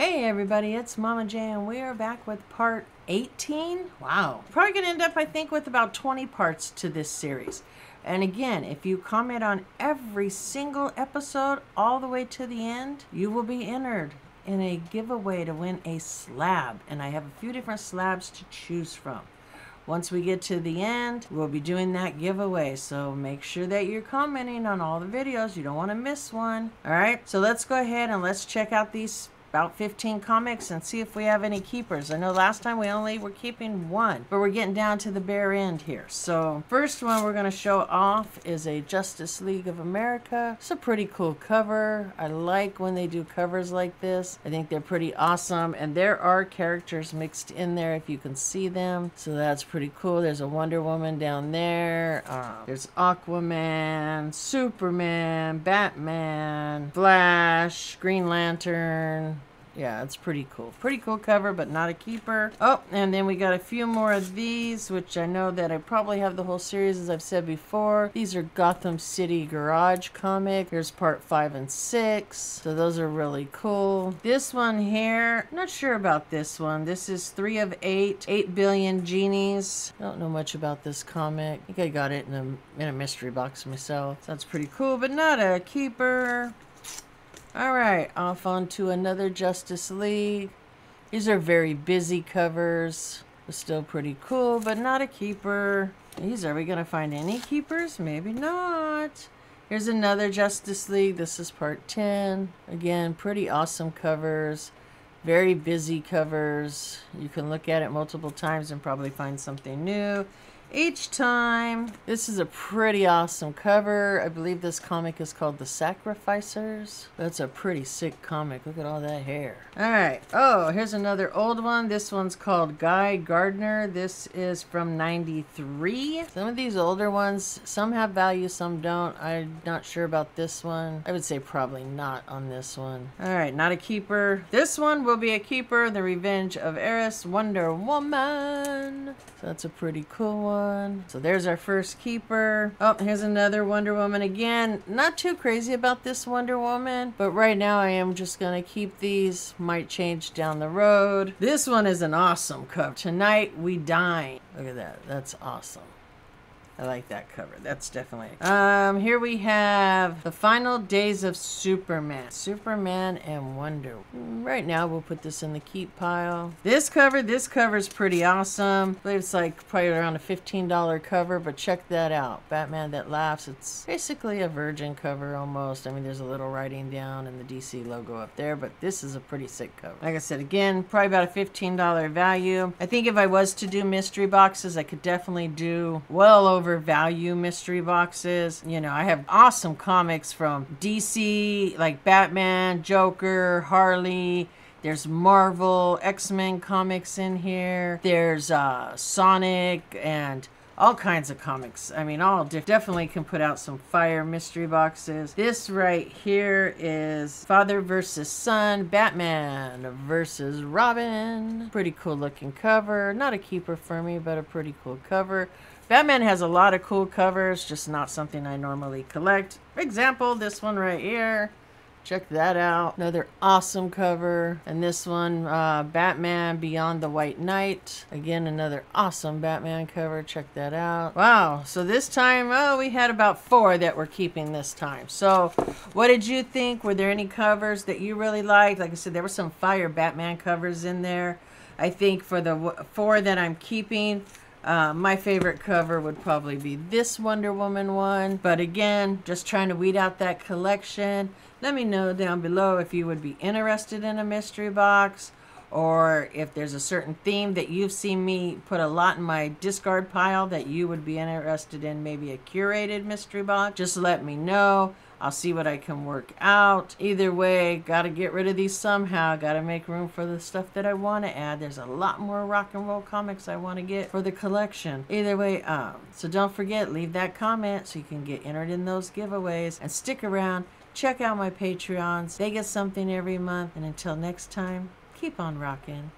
Hey everybody, it's Mama J and we are back with part 18. Wow. Probably going to end up, I think, with about 20 parts to this series. And again, if you comment on every single episode all the way to the end, you will be entered in a giveaway to win a slab. And I have a few different slabs to choose from. Once we get to the end, we'll be doing that giveaway. So make sure that you're commenting on all the videos. You don't want to miss one. All right, so let's go ahead and let's check out these about 15 comics and see if we have any keepers. I know last time we only were keeping one, but we're getting down to the bare end here. So first one we're going to show off is a Justice League of America. It's a pretty cool cover. I like when they do covers like this. I think they're pretty awesome and there are characters mixed in there if you can see them. So that's pretty cool. There's a Wonder Woman down there. Um, there's Aquaman, Superman, Batman, Flash, Green Lantern, yeah, it's pretty cool. Pretty cool cover, but not a keeper. Oh, and then we got a few more of these, which I know that I probably have the whole series, as I've said before. These are Gotham City Garage comic. Here's part five and six. So those are really cool. This one here, not sure about this one. This is three of eight, eight billion genies. I don't know much about this comic. I think I got it in a, in a mystery box myself. So that's pretty cool, but not a keeper. All right, off on to another Justice League. These are very busy covers. Still pretty cool, but not a keeper. These, are we going to find any keepers? Maybe not. Here's another Justice League. This is part 10. Again, pretty awesome covers. Very busy covers. You can look at it multiple times and probably find something new each time. This is a pretty awesome cover. I believe this comic is called The Sacrificers. That's a pretty sick comic. Look at all that hair. All right. Oh, here's another old one. This one's called Guy Gardner. This is from 93. Some of these older ones, some have value, some don't. I'm not sure about this one. I would say probably not on this one. All right, not a keeper. This one will be a keeper. The Revenge of Eris Wonder Woman. So that's a pretty cool one one. So there's our first keeper. Oh, here's another Wonder Woman again. Not too crazy about this Wonder Woman, but right now I am just to keep these. Might change down the road. This one is an awesome cover. Tonight We Dine. Look at that. That's awesome. I like that cover. That's definitely. Um, here we have the final days of Superman. Superman and Wonder. Right now, we'll put this in the keep pile. This cover, this cover is pretty awesome. I believe it's like probably around a $15 cover, but check that out. Batman That Laughs. It's basically a virgin cover almost. I mean, there's a little writing down and the DC logo up there, but this is a pretty sick cover. Like I said, again, probably about a $15 value. I think if I was to do mystery boxes, I could definitely do well over value mystery boxes. You know, I have awesome comics from DC, like Batman, Joker, Harley. There's Marvel, X-Men comics in here. There's uh, Sonic and all kinds of comics. I mean, all definitely can put out some fire mystery boxes. This right here is Father versus Son, Batman versus Robin. Pretty cool looking cover. Not a keeper for me, but a pretty cool cover. Batman has a lot of cool covers, just not something I normally collect. For example, this one right here. Check that out. Another awesome cover. And this one, uh, Batman Beyond the White Knight. Again, another awesome Batman cover. Check that out. Wow. So this time, oh, we had about four that we're keeping this time. So what did you think? Were there any covers that you really liked? Like I said, there were some fire Batman covers in there. I think for the four that I'm keeping, uh, my favorite cover would probably be this Wonder Woman one. But again, just trying to weed out that collection. Let me know down below if you would be interested in a mystery box or if there's a certain theme that you've seen me put a lot in my discard pile that you would be interested in maybe a curated mystery box. Just let me know. I'll see what I can work out. Either way, got to get rid of these somehow. Got to make room for the stuff that I want to add. There's a lot more rock and roll comics I want to get for the collection. Either way, um, so don't forget, leave that comment so you can get entered in those giveaways and stick around. Check out my Patreons. They get something every month. And until next time, keep on rocking.